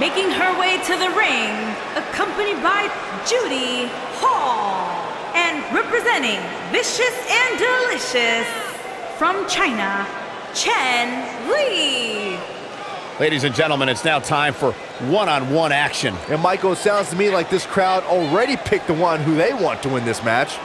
Making her way to the ring, accompanied by Judy Hall. And representing Vicious and Delicious from China, Chun Li. Ladies and gentlemen, it's now time for one-on-one -on -one action. And Michael, it sounds to me like this crowd already picked the one who they want to win this match.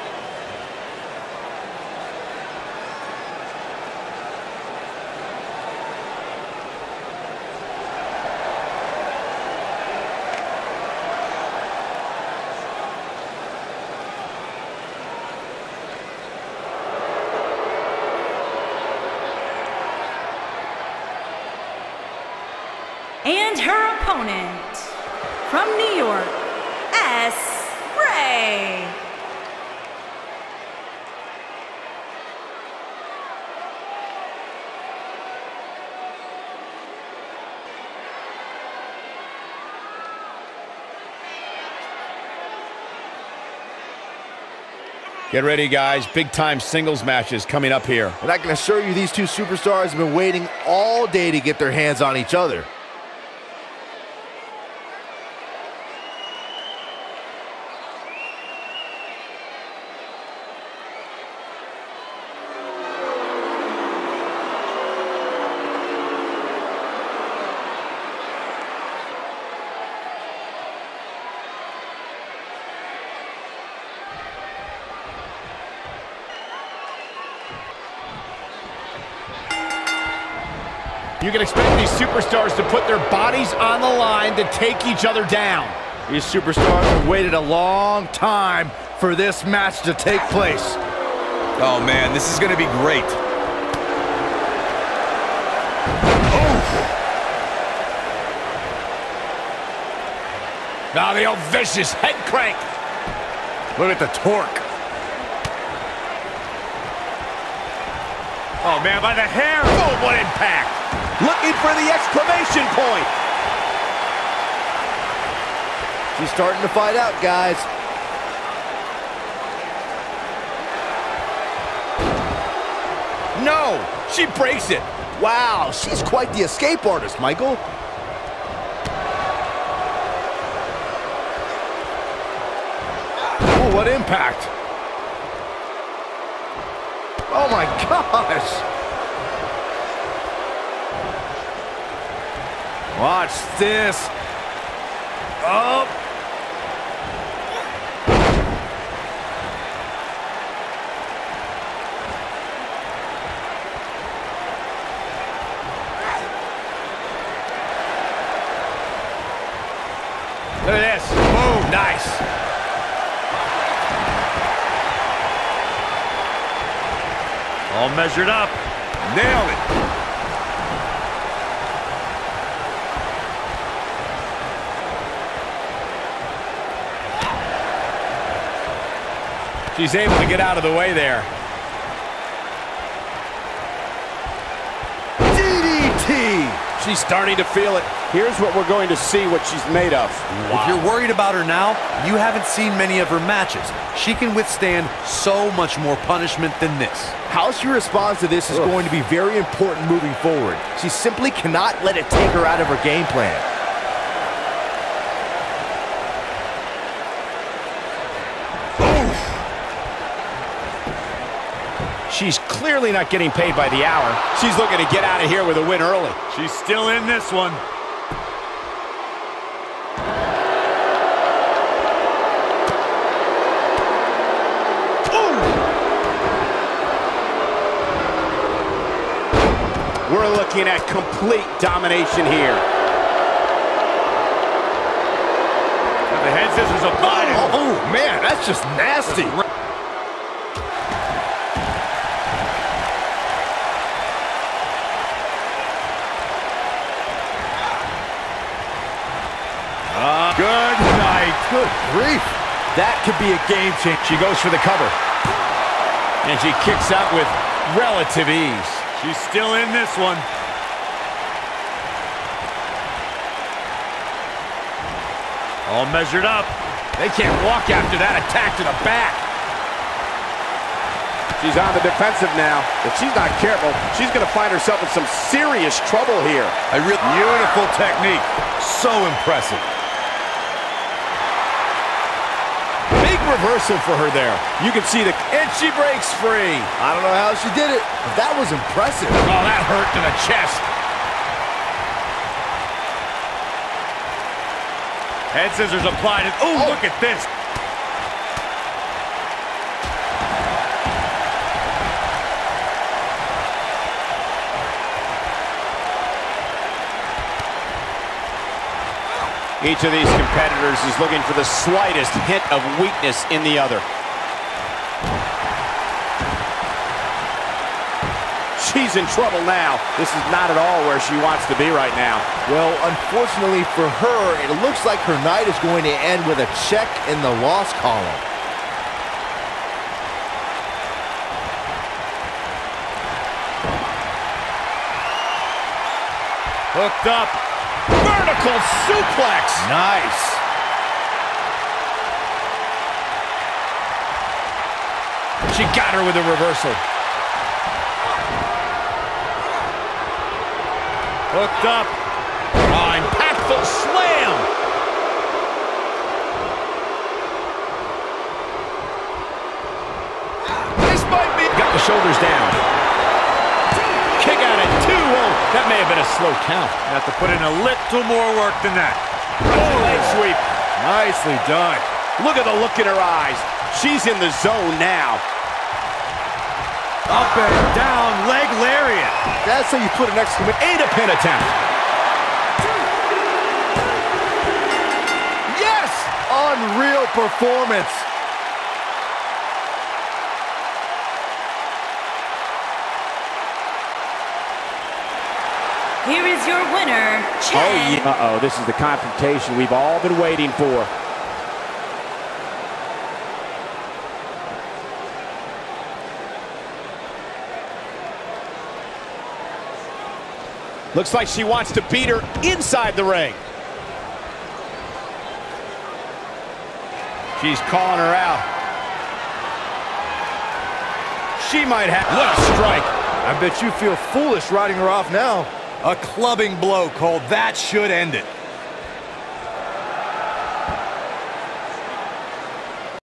And her opponent, from New York, S. Ray. Get ready, guys. Big-time singles matches coming up here. And I can assure you these two superstars have been waiting all day to get their hands on each other. You can expect these superstars to put their bodies on the line to take each other down. These superstars have waited a long time for this match to take place. Oh, man, this is going to be great. Now the old vicious head crank. Look at the torque. Oh, man, by the hair. Boom, what impact. Looking for the exclamation point. She's starting to fight out, guys. No, she breaks it. Wow, she's quite the escape artist, Michael. Oh, what impact. Oh my gosh. Watch this. Oh. Look at this. Boom, nice. All measured up. Nailed it. She's able to get out of the way there. DDT. She's starting to feel it. Here's what we're going to see what she's made of. If you're worried about her now, you haven't seen many of her matches. She can withstand so much more punishment than this. How she responds to this is going to be very important moving forward. She simply cannot let it take her out of her game plan. She's clearly not getting paid by the hour. She's looking to get out of here with a win early. She's still in this one. We're looking at complete domination here. The head scissors applied. Oh, man, that's just nasty. Good grief. That could be a game changer. She goes for the cover. And she kicks out with relative ease. She's still in this one. All measured up. They can't walk after that attack to the back. She's on the defensive now. If she's not careful, she's going to find herself in some serious trouble here. I really beautiful technique. So impressive. Big reversal for her there. You can see the... And she breaks free. I don't know how she did it, but that was impressive. Oh, that hurt to the chest. Head scissors applied. And, Oh. look at this. Each of these competitors is looking for the slightest hint of weakness in the other. She's in trouble now. This is not at all where she wants to be right now. Well, unfortunately for her, it looks like her night is going to end with a check in the loss column. Hooked up. Vertical suplex. Nice. She got her with a reversal. Hooked up. Oh, impactful slam. This might be... Got the shoulders down. That may have been a slow count. Have to put in a little more work than that. Oh, leg sweep. Nicely done. Look at the look in her eyes. She's in the zone now. Up and down, leg lariat. That's how you put an exclamation. Eight a pin attempt. Yes! Unreal performance. Here is your winner, Oh, yeah. Uh-oh, this is the confrontation we've all been waiting for. Looks like she wants to beat her inside the ring. She's calling her out. She might have... What a strike. I bet you feel foolish riding her off now. A clubbing blow called that should end it.